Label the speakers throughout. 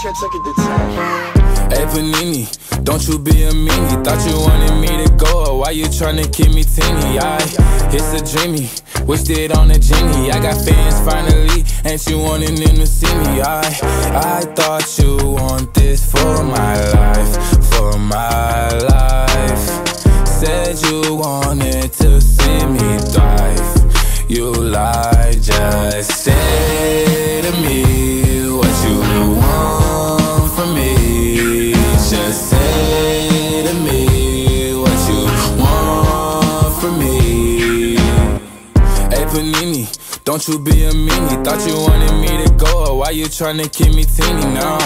Speaker 1: to 10.
Speaker 2: Hey Panini, don't you be a meanie Thought you wanted me to go, why you tryna keep me teeny? I, it's a dreamy, wished it on a genie I got fans finally, ain't you wanting them to see me? I, I thought you want this for my life, for my life Said you wanted to see me thrive You lied, just say to me Panini, don't you be a meanie. Thought you wanted me to go, why you tryna keep me teeny? Now?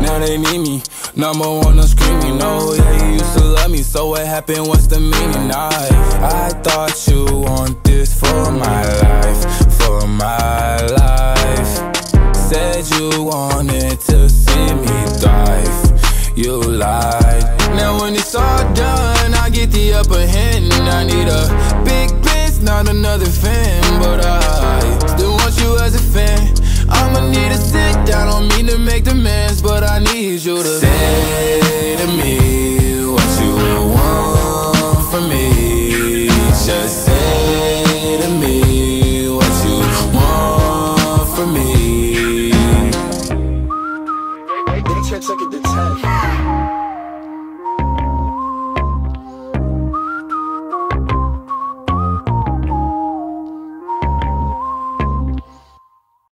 Speaker 2: Now they need me, number one, I'm screaming. No, yeah, you used to love me, so what happened, what's the meaning? I, I thought you want this for my life, for my life. Said you wanted to see me thrive, you lied. Now when it's all done, I get the upper fan But I still want you as a fan. I'ma need to sit down, don't mean to make demands But I need you to say